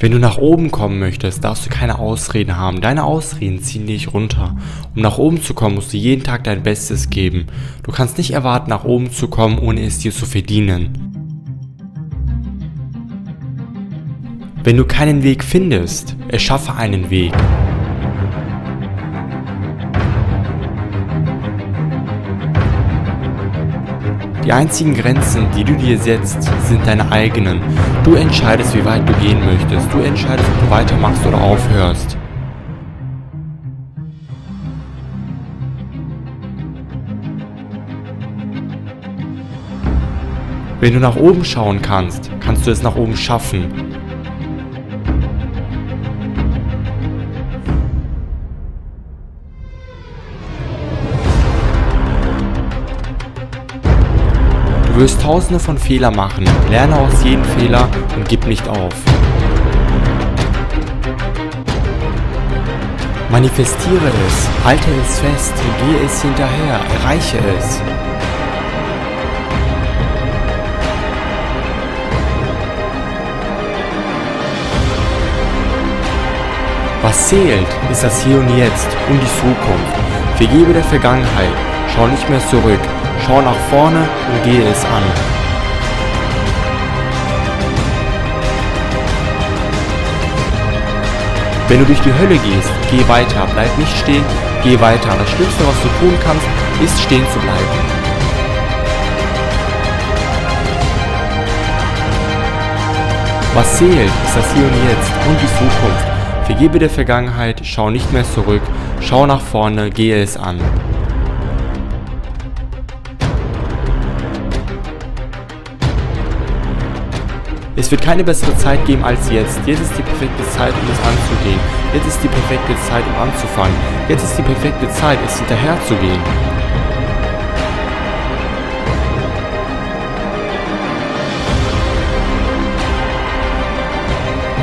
Wenn du nach oben kommen möchtest, darfst du keine Ausreden haben. Deine Ausreden ziehen dich runter. Um nach oben zu kommen, musst du jeden Tag dein Bestes geben. Du kannst nicht erwarten, nach oben zu kommen, ohne es dir zu verdienen. Wenn du keinen Weg findest, erschaffe einen Weg. Die einzigen Grenzen, die du dir setzt, sind deine eigenen. Du entscheidest, wie weit du gehen möchtest. Du entscheidest, ob du weitermachst oder aufhörst. Wenn du nach oben schauen kannst, kannst du es nach oben schaffen. Wirst tausende von Fehlern machen, lerne aus jedem Fehler und gib nicht auf. Manifestiere es, halte es fest, gehe es hinterher, erreiche es. Was zählt, ist das Hier und Jetzt und die Zukunft. Vergebe der Vergangenheit, schau nicht mehr zurück, Schau nach vorne und gehe es an. Wenn du durch die Hölle gehst, geh weiter, bleib nicht stehen, geh weiter. Das Schlimmste, was du tun kannst, ist stehen zu bleiben. Was zählt, ist das Hier und Jetzt und die Zukunft. Vergebe der Vergangenheit, schau nicht mehr zurück, schau nach vorne, gehe es an. Es wird keine bessere Zeit geben als jetzt. Jetzt ist die perfekte Zeit, um es anzugehen. Jetzt ist die perfekte Zeit, um anzufangen. Jetzt ist die perfekte Zeit, es hinterherzugehen.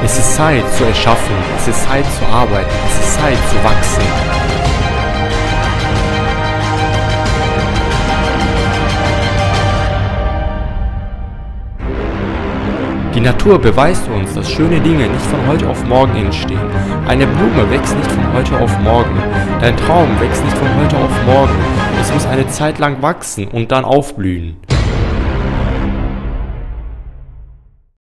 Es ist Zeit zu erschaffen, es ist Zeit zu arbeiten, es ist Zeit zu wachsen. Die Natur beweist uns, dass schöne Dinge nicht von heute auf morgen entstehen. Eine Blume wächst nicht von heute auf morgen. Dein Traum wächst nicht von heute auf morgen. Es muss eine Zeit lang wachsen und dann aufblühen.